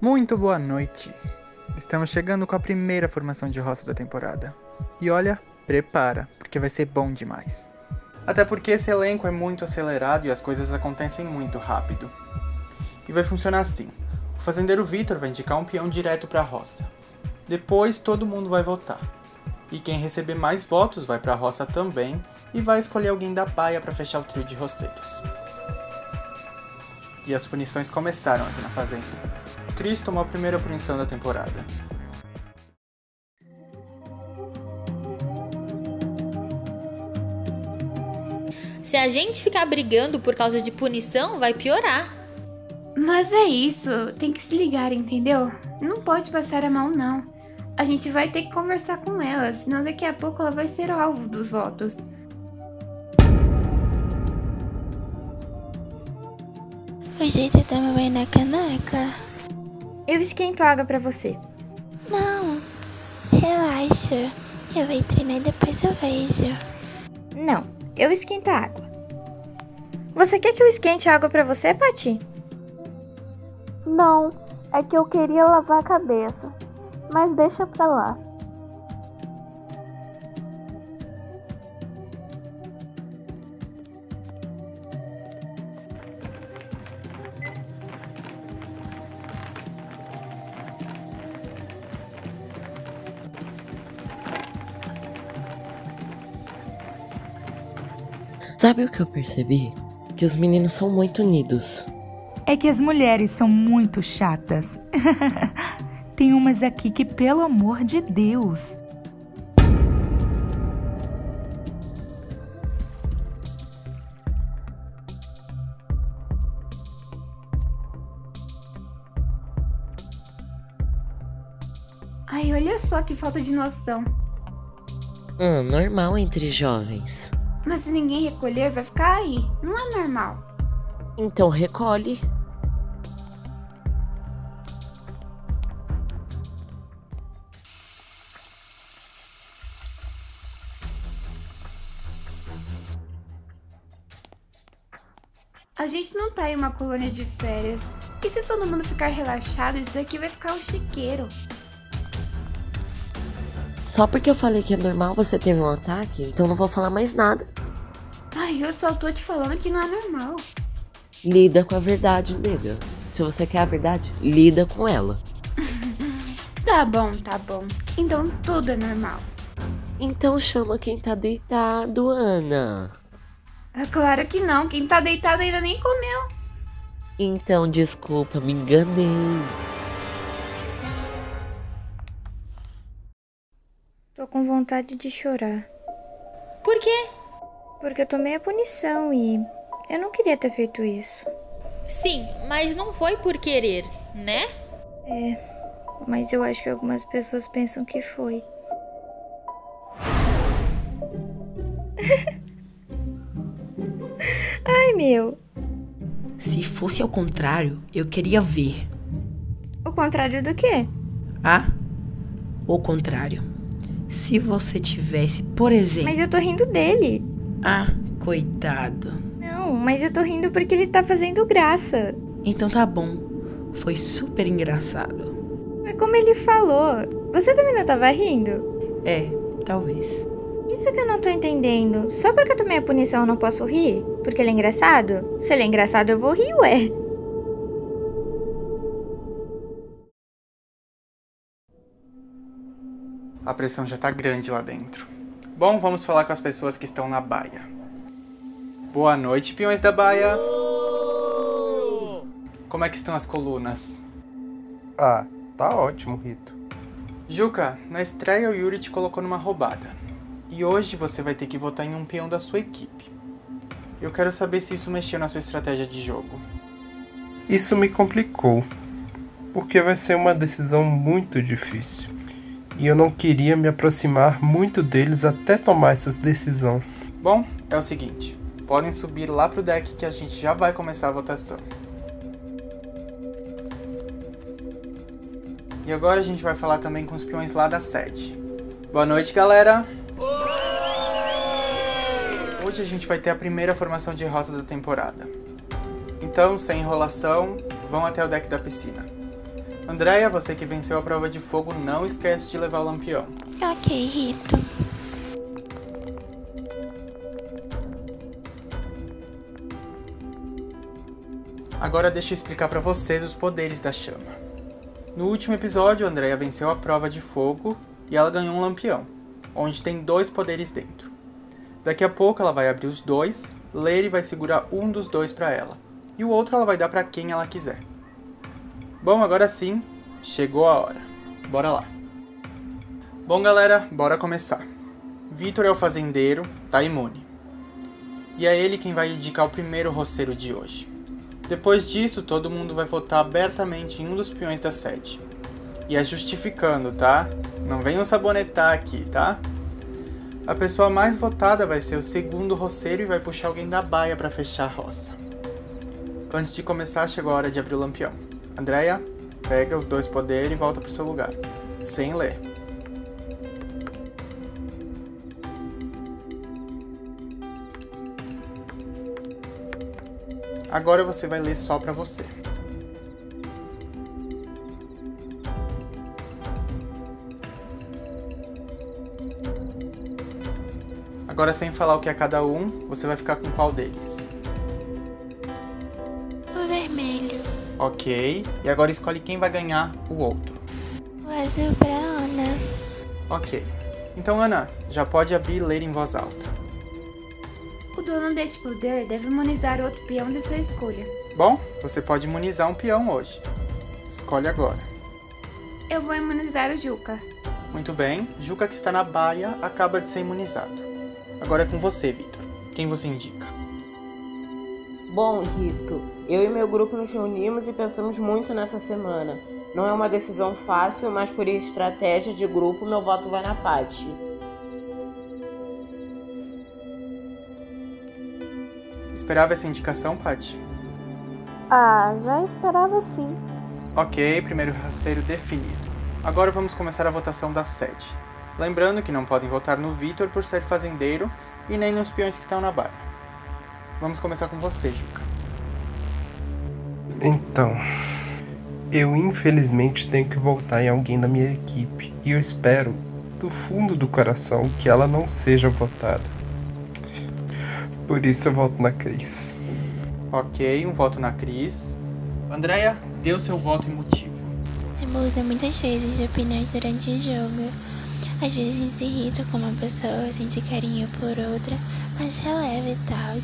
Muito boa noite. Estamos chegando com a primeira formação de roça da temporada. E olha, prepara, porque vai ser bom demais. Até porque esse elenco é muito acelerado e as coisas acontecem muito rápido. E vai funcionar assim: o fazendeiro Vitor vai indicar um peão direto para a roça. Depois todo mundo vai votar. E quem receber mais votos vai para a roça também e vai escolher alguém da baia para fechar o trio de roceiros. E as punições começaram aqui na fazenda. Chris tomou a primeira punição da temporada. Se a gente ficar brigando por causa de punição, vai piorar. Mas é isso, tem que se ligar, entendeu? Não pode passar a mão, não. A gente vai ter que conversar com ela, senão daqui a pouco ela vai ser o alvo dos votos. O jeito é tomar banho na caneca. Eu esquento a água pra você. Não, relaxa. Eu vou treinar e depois eu vejo. Não, eu esquento a água. Você quer que eu esquente a água pra você, Pati? Não, é que eu queria lavar a cabeça. Mas deixa pra lá. Sabe o que eu percebi? Que os meninos são muito unidos. É que as mulheres são muito chatas. Tem umas aqui que, pelo amor de Deus. Ai, olha só que falta de noção. Hum, normal entre jovens. Mas se ninguém recolher, vai ficar aí. Não é normal. Então recolhe. A gente não tá em uma colônia de férias. E se todo mundo ficar relaxado, isso daqui vai ficar um chiqueiro. Só porque eu falei que é normal você ter um ataque, então não vou falar mais nada. Ai, eu só tô te falando que não é normal. Lida com a verdade, nega. Se você quer a verdade, lida com ela. Tá bom, tá bom. Então tudo é normal. Então chama quem tá deitado, Ana. É claro que não. Quem tá deitado ainda nem comeu. Então desculpa, me enganei. Tô com vontade de chorar. Por quê? Porque eu tomei a punição e eu não queria ter feito isso. Sim, mas não foi por querer, né? É, mas eu acho que algumas pessoas pensam que foi. Ai, meu. Se fosse ao contrário, eu queria ver. O contrário do quê? Ah? O contrário. Se você tivesse, por exemplo. Mas eu tô rindo dele. Ah, coitado. Não, mas eu tô rindo porque ele tá fazendo graça. Então tá bom. Foi super engraçado. Mas como ele falou, você também não tava rindo? É, talvez. Isso que eu não tô entendendo. Só porque eu tomei a punição eu não posso rir? Porque ele é engraçado? Se ele é engraçado, eu vou rir, ué. A pressão já tá grande lá dentro. Bom, vamos falar com as pessoas que estão na baia. Boa noite, peões da baia. Como é que estão as colunas? Ah, tá ótimo, Rito. Juca, na estreia o Yuri te colocou numa roubada. E hoje você vai ter que votar em um peão da sua equipe. Eu quero saber se isso mexeu na sua estratégia de jogo. Isso me complicou, porque vai ser uma decisão muito difícil. E eu não queria me aproximar muito deles até tomar essa decisão. Bom, é o seguinte: podem subir lá pro deck que a gente já vai começar a votação. E agora a gente vai falar também com os peões lá da sede. Boa noite, galera! Hoje a gente vai ter a primeira formação de roças da temporada. Então, sem enrolação, vão até o deck da piscina. Andréia, você que venceu a prova de fogo, não esquece de levar o lampião. Ok, Rito. Agora deixa eu explicar para vocês os poderes da chama. No último episódio, a Andrea venceu a prova de fogo e ela ganhou um lampião, onde tem dois poderes dentro. Daqui a pouco ela vai abrir os dois, ler e vai segurar um dos dois para ela, e o outro ela vai dar para quem ela quiser. Bom, agora sim, chegou a hora. Bora lá. Bom, galera, bora começar. Vitor é o fazendeiro, tá imune. E é ele quem vai indicar o primeiro roceiro de hoje. Depois disso, todo mundo vai votar abertamente em um dos peões da sede. E é justificando, tá? Não venham sabonetar aqui, tá? A pessoa mais votada vai ser o segundo roceiro e vai puxar alguém da baia para fechar a roça. Antes de começar, chegou a hora de abrir o lampião. Andréia, pega os dois poderes e volta pro seu lugar. Sem ler. Agora você vai ler só pra você. Agora, sem falar o que é cada um, você vai ficar com qual deles? Ok. E agora escolhe quem vai ganhar o outro. O azul pra Ana. Ok. Então, Ana, já pode abrir e ler em voz alta. O dono deste poder deve imunizar outro peão de sua escolha. Bom, você pode imunizar um peão hoje. Escolhe agora. Eu vou imunizar o Juca. Muito bem. Juca, que está na baia, acaba de ser imunizado. Agora é com você, Vitor. Quem você indica? Bom, Rito, eu e meu grupo nos reunimos e pensamos muito nessa semana. Não é uma decisão fácil, mas por estratégia de grupo, meu voto vai na Paty. Esperava essa indicação, Paty? Ah, já esperava sim. Ok, primeiro roceiro definido. Agora vamos começar a votação da sede. Lembrando que não podem votar no Vitor por ser fazendeiro e nem nos peões que estão na baia. Vamos começar com você, Juca. Então, eu infelizmente tenho que voltar em alguém da minha equipe e eu espero, do fundo do coração, que ela não seja votada. Por isso eu voto na Cris. Ok, um voto na Cris. Andréia, dê o seu voto e motivo. Se muda muitas vezes de opiniões durante o jogo. Às vezes a gente se irrita com uma pessoa, sente carinho por outra, mas releva e tal.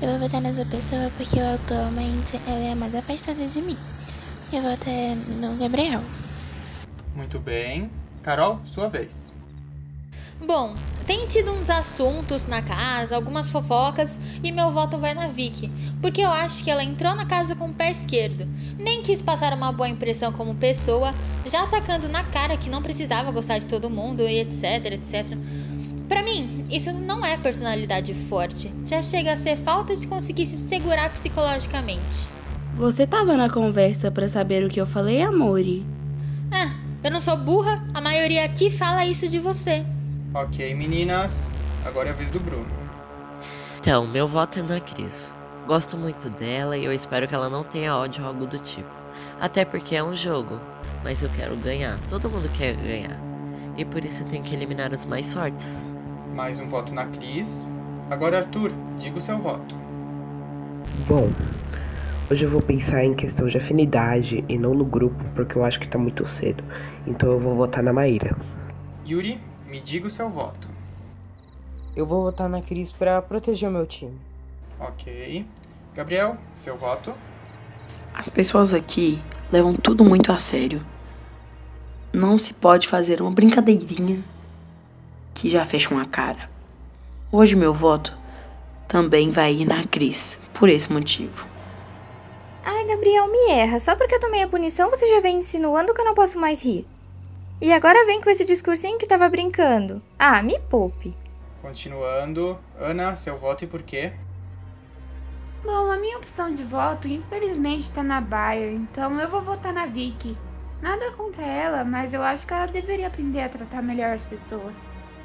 Eu vou votar nessa pessoa porque eu, atualmente ela é a mais afastada de mim. Eu voto é no Gabriel. Muito bem. Carol, sua vez. Bom, tem tido uns assuntos na casa, algumas fofocas e meu voto vai na Vicky, porque eu acho que ela entrou na casa com o pé esquerdo. Nem quis passar uma boa impressão como pessoa, já atacando na cara que não precisava gostar de todo mundo e etc, etc. Para mim, isso não é personalidade forte, já chega a ser falta de conseguir se segurar psicologicamente. Você tava na conversa para saber o que eu falei, amore? Ah, eu não sou burra, a maioria aqui fala isso de você. Ok, meninas. Agora é a vez do Bruno. Então, meu voto é na Cris. Gosto muito dela e eu espero que ela não tenha ódio ou algo do tipo. Até porque é um jogo, mas eu quero ganhar. Todo mundo quer ganhar. E por isso eu tenho que eliminar os mais fortes. Mais um voto na Cris. Agora, Arthur, diga o seu voto. Bom, hoje eu vou pensar em questão de afinidade e não no grupo, porque eu acho que tá muito cedo. Então eu vou votar na Maíra. Yuri, me diga o seu voto. Eu vou votar na Cris pra proteger o meu time. Ok. Gabriel, seu voto? As pessoas aqui levam tudo muito a sério. Não se pode fazer uma brincadeirinha que já fecha uma cara. Hoje meu voto também vai ir na Cris, por esse motivo. Ai, Gabriel, me erra. Só porque eu tomei a punição, você já vem insinuando que eu não posso mais rir. E agora vem com esse discursinho que tava brincando. Ah, me poupe. Continuando. Ana, seu voto e por quê? Bom, a minha opção de voto, infelizmente, tá na Bayer, então eu vou votar na Vicky. Nada contra ela, mas eu acho que ela deveria aprender a tratar melhor as pessoas.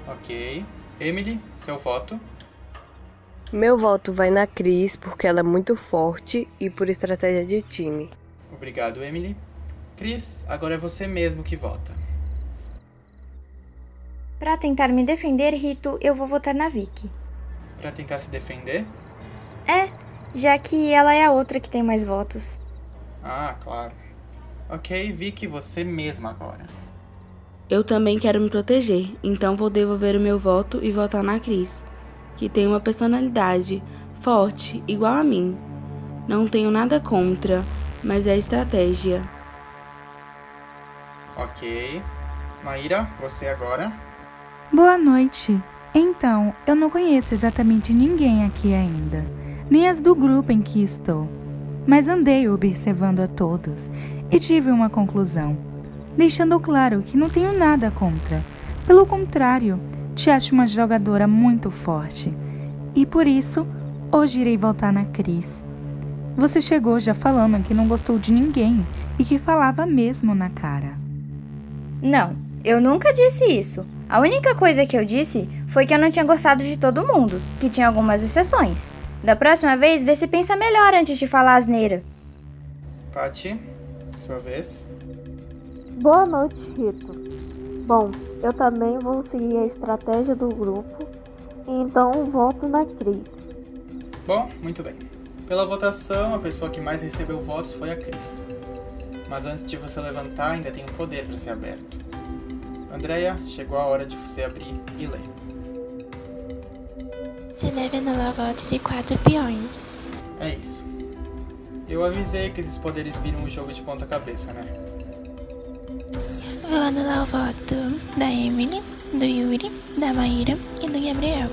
Ok. Emily, seu voto? Meu voto vai na Cris porque ela é muito forte e por estratégia de time. Obrigado, Emily. Cris, agora é você mesmo que vota. Para tentar me defender, Rito, eu vou votar na Vicky. Para tentar se defender? É, já que ela é a outra que tem mais votos. Ah, claro. Ok, Vicky, você mesma agora. Eu também quero me proteger, então vou devolver o meu voto e votar na Cris, que tem uma personalidade forte, igual a mim. Não tenho nada contra, mas é estratégia. Ok. Maíra, você agora? Boa noite. Então, eu não conheço exatamente ninguém aqui ainda, nem as do grupo em que estou. Mas andei observando a todos e tive uma conclusão, deixando claro que não tenho nada contra. Pelo contrário, te acho uma jogadora muito forte. E por isso, hoje irei voltar na Cris. Você chegou já falando que não gostou de ninguém e que falava mesmo na cara. Não, eu nunca disse isso. A única coisa que eu disse foi que eu não tinha gostado de todo mundo, que tinha algumas exceções. Da próxima vez, vê se pensa melhor antes de falar asneira. Pati, sua vez. Boa noite, Rito. Bom, eu também vou seguir a estratégia do grupo, então voto na Cris. Bom, muito bem. Pela votação, a pessoa que mais recebeu votos foi a Cris. Mas antes de você levantar, ainda tem um poder para ser aberto. Andreia, chegou a hora de você abrir e ler. Você deve anular votos de quatro peões. É isso. Eu avisei que esses poderes viram um jogo de ponta cabeça, né? Vou anular o voto da Emily, do Yuri, da Maíra e do Gabriel.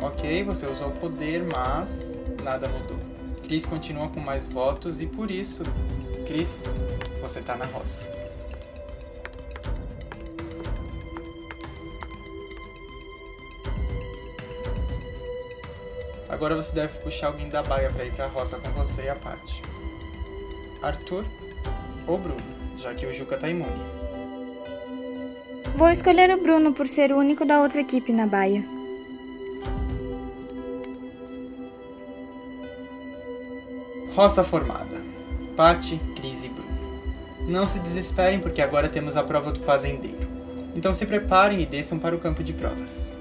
Ok, você usou o poder, mas nada mudou. Cris continua com mais votos e por isso, Cris, você tá na roça. Agora você deve puxar alguém da baia para ir pra roça com você e a Paty. Arthur ou Bruno, já que o Juca tá imune. Vou escolher o Bruno por ser o único da outra equipe na baia. Roça formada. Paty, Cris e Bruno. Não se desesperem porque agora temos a prova do fazendeiro. Então se preparem e desçam para o campo de provas.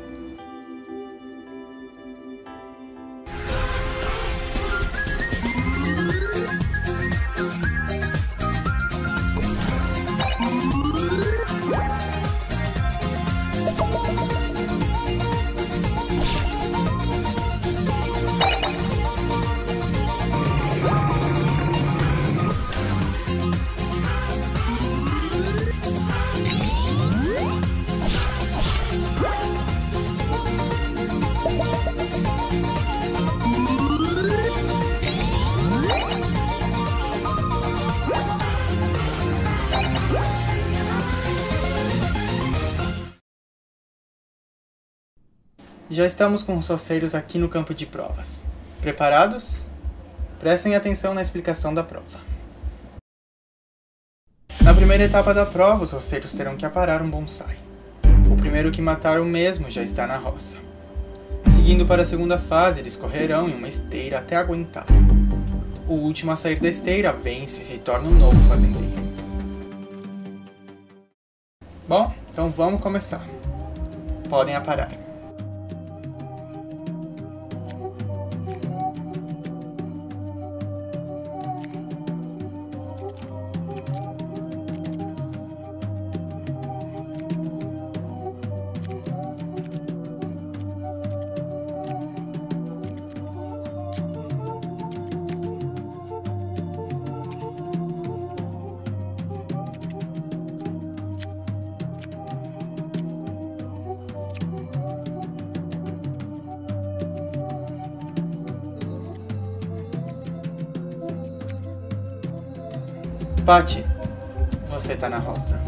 Já estamos com os roceiros aqui no campo de provas. Preparados? Prestem atenção na explicação da prova. Na primeira etapa da prova, os roceiros terão que aparar um bonsai. O primeiro que matar o mesmo já está na roça. Seguindo para a segunda fase, eles correrão em uma esteira até aguentar. O último a sair da esteira vence e se torna um novo fazendeiro. Bom, então vamos começar. Podem aparar. Paty, você tá na roça.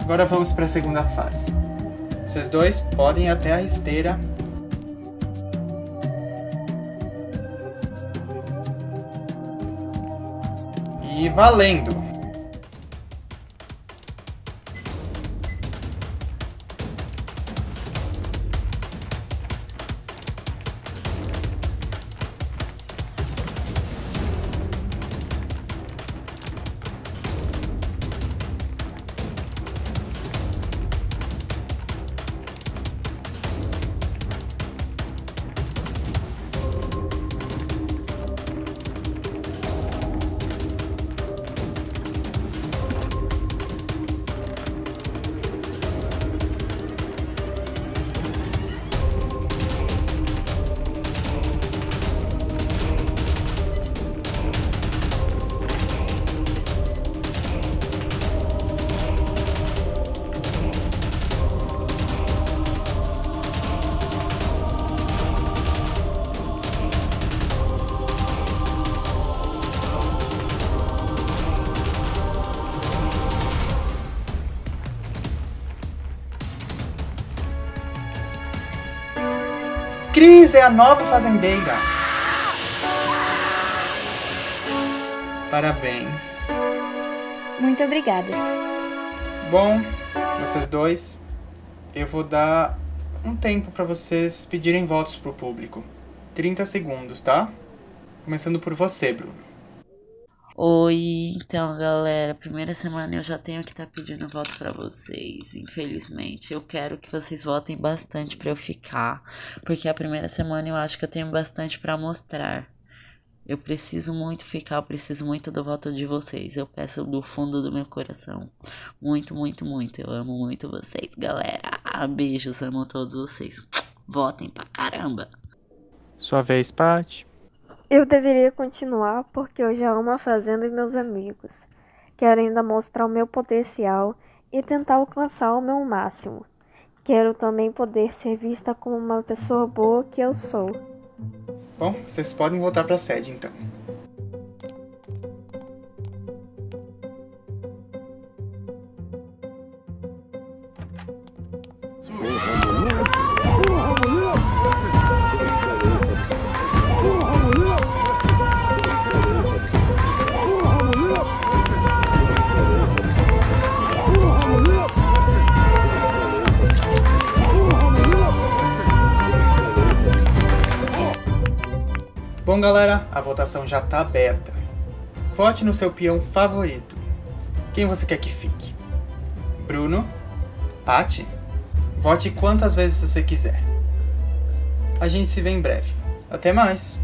Agora vamos para a segunda fase. Vocês dois podem ir até a esteira. E valendo! Cris é a nova fazendeira. Parabéns. Muito obrigada. Bom, vocês dois, eu vou dar um tempo para vocês pedirem votos pro público. 30 segundos, tá? Começando por você, Bruno. Oi, então galera, primeira semana eu já tenho que estar tá pedindo voto para vocês. Infelizmente, eu quero que vocês votem bastante para eu ficar, porque a primeira semana eu acho que eu tenho bastante para mostrar. Eu preciso muito ficar, eu preciso muito do voto de vocês. Eu peço do fundo do meu coração. Muito, muito, muito. Eu amo muito vocês, galera. Beijos, amo todos vocês. Votem pra caramba. Sua vez, Paty. Eu deveria continuar porque eu já amo a fazenda e meus amigos. Quero ainda mostrar o meu potencial e tentar alcançar o meu máximo. Quero também poder ser vista como uma pessoa boa que eu sou. Bom, vocês podem voltar para a sede então. Bom, galera, a votação já está aberta. Vote no seu peão favorito. Quem você quer que fique? Bruno? Pati? Vote quantas vezes você quiser. A gente se vê em breve. Até mais!